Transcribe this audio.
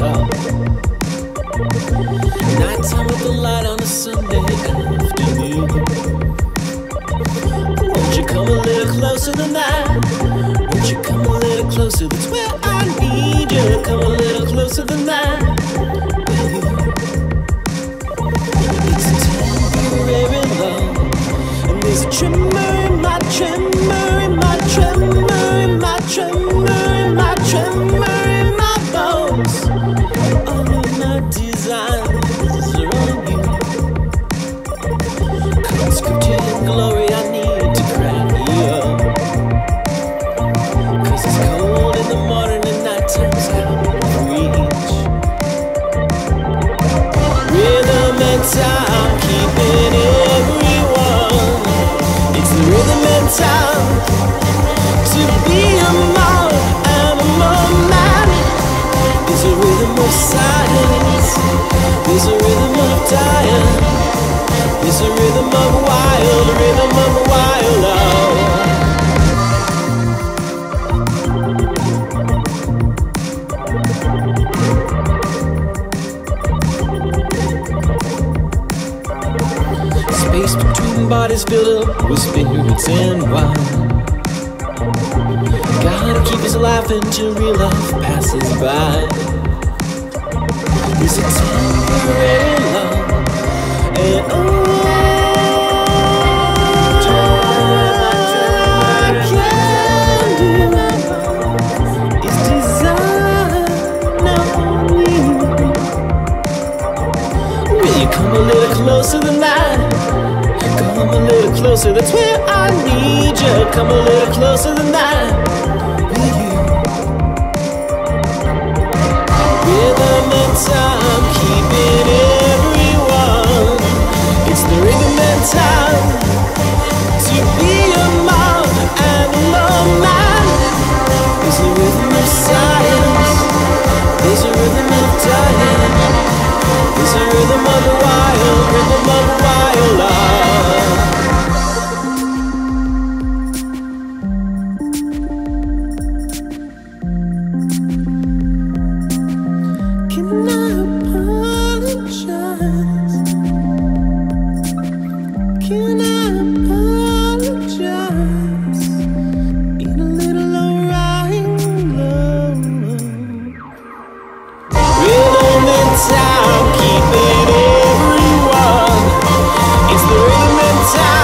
mental. Nighttime with the light on a Sunday afternoon. Won't you come a little closer than that? Won't you come a little closer? That's where I need you. Come a little closer than that. It's a temporary love, and there's a tremor in my tremor dying. There's a rhythm of wild, a rhythm of wild love. Space between bodies filled up with spirits and wine. Gotta keep us alive until real life passes by. It's a temporary come a little closer than that? Come a little closer, that's where I need you. Come a little closer than that. Will you? Rhythm and rhythm of the love. time